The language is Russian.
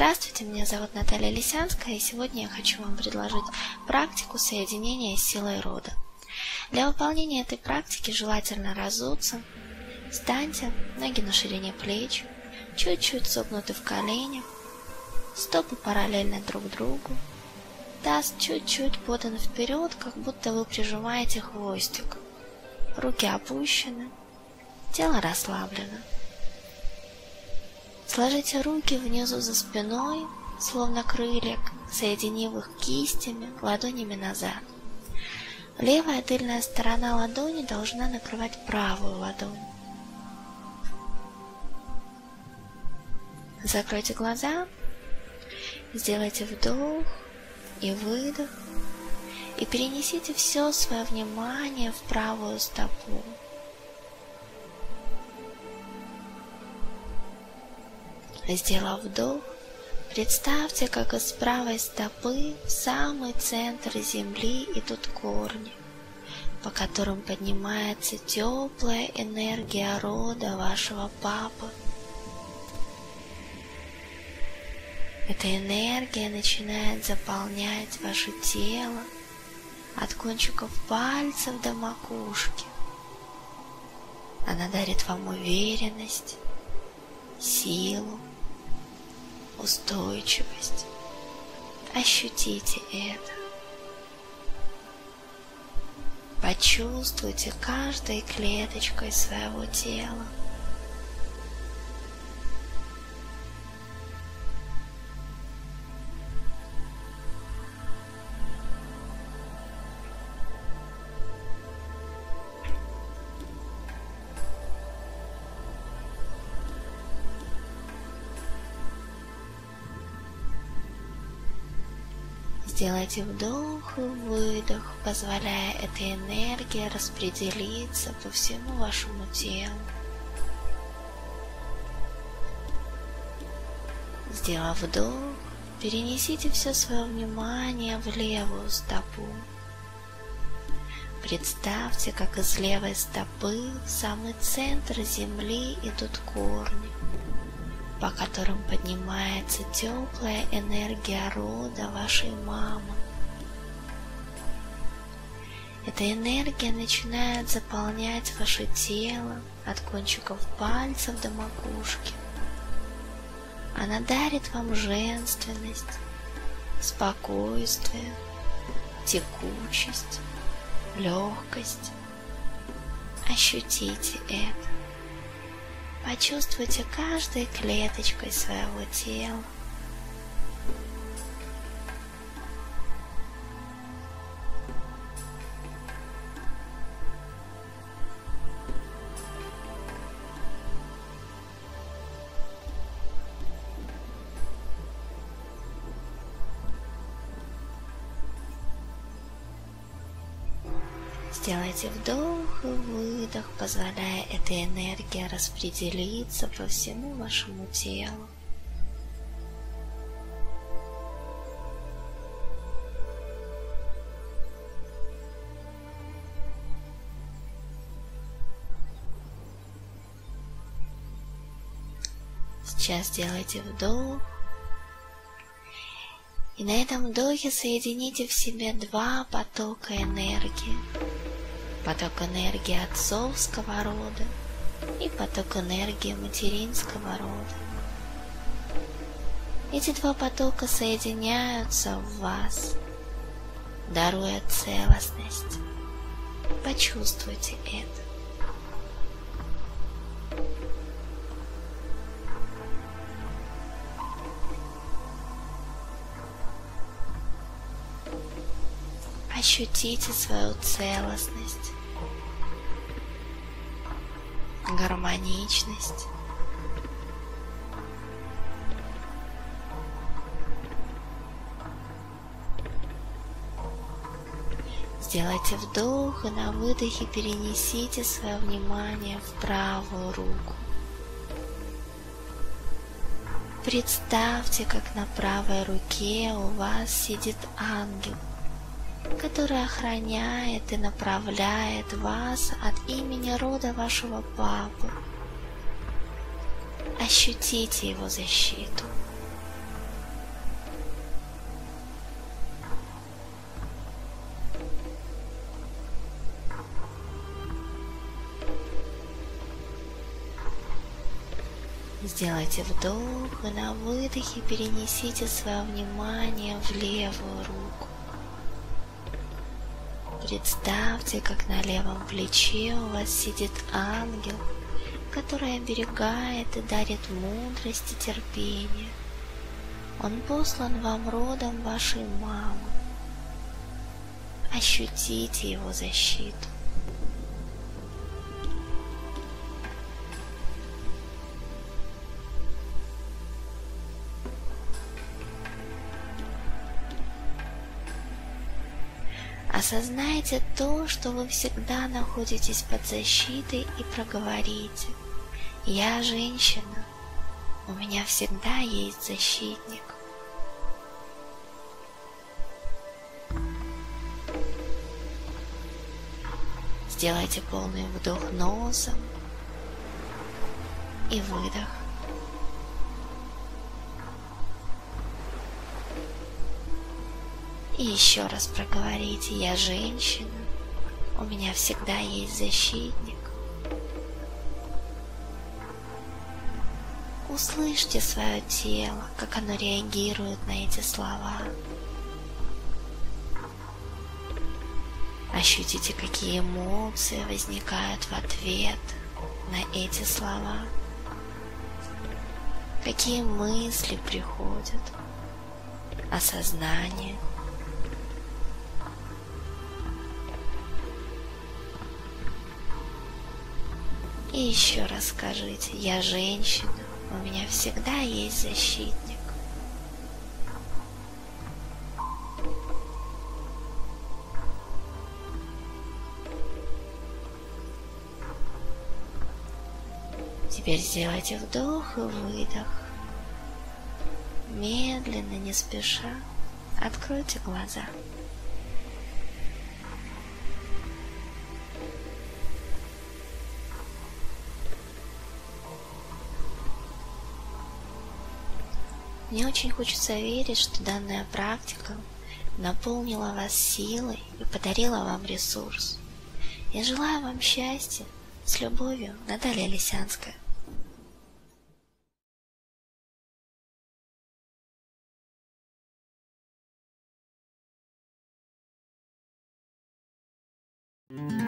Здравствуйте, меня зовут Наталья Лисянская, и сегодня я хочу вам предложить практику соединения с силой рода. Для выполнения этой практики желательно разуться. Встаньте, ноги на ширине плеч, чуть-чуть согнуты в коленях, стопы параллельно друг другу, таз чуть-чуть подан вперед, как будто вы прижимаете хвостик. Руки опущены, тело расслаблено. Сложите руки внизу за спиной, словно крылья, соединив их кистями, ладонями назад. Левая тыльная сторона ладони должна накрывать правую ладонь. Закройте глаза, сделайте вдох и выдох, и перенесите все свое внимание в правую стопу. Сделав вдох, представьте, как из правой стопы в самый центр земли идут корни, по которым поднимается теплая энергия рода вашего папы. Эта энергия начинает заполнять ваше тело от кончиков пальцев до макушки. Она дарит вам уверенность, силу, устойчивость. Ощутите это. Почувствуйте каждой клеточкой своего тела. Сделайте вдох и выдох, позволяя этой энергии распределиться по всему вашему телу. Сделав вдох, перенесите все свое внимание в левую стопу. Представьте, как из левой стопы в самый центр земли идут корни по которым поднимается теплая энергия рода вашей мамы. Эта энергия начинает заполнять ваше тело от кончиков пальцев до макушки. Она дарит вам женственность, спокойствие, текучесть, легкость. Ощутите это. Почувствуйте каждой клеточкой своего тела. Сделайте вдох и выдох, позволяя этой энергии распределиться по всему вашему телу. Сейчас сделайте вдох и на этом вдохе соедините в себе два потока энергии. Поток энергии отцовского рода и поток энергии материнского рода. Эти два потока соединяются в вас, даруя целостность. Почувствуйте это. Ощутите свою целостность, гармоничность. Сделайте вдох и на выдохе перенесите свое внимание в правую руку. Представьте, как на правой руке у вас сидит ангел – который охраняет и направляет вас от имени рода вашего папы. Ощутите его защиту. Сделайте вдох и на выдохе перенесите свое внимание в левую руку. Представьте, как на левом плече у вас сидит ангел, который оберегает и дарит мудрость и терпение. Он послан вам родом вашей мамы. Ощутите его защиту. Осознайте то, что вы всегда находитесь под защитой и проговорите. Я женщина. У меня всегда есть защитник. Сделайте полный вдох носом и выдох. Еще раз проговорите, я женщина, у меня всегда есть защитник. Услышьте свое тело, как оно реагирует на эти слова. Ощутите, какие эмоции возникают в ответ на эти слова. Какие мысли приходят. Осознание – И еще раз скажите, я женщина, у меня всегда есть защитник. Теперь сделайте вдох и выдох. Медленно, не спеша, откройте глаза. Мне очень хочется верить, что данная практика наполнила вас силой и подарила вам ресурс. Я желаю вам счастья. С любовью, Наталья Лисянская. Mm-hmm.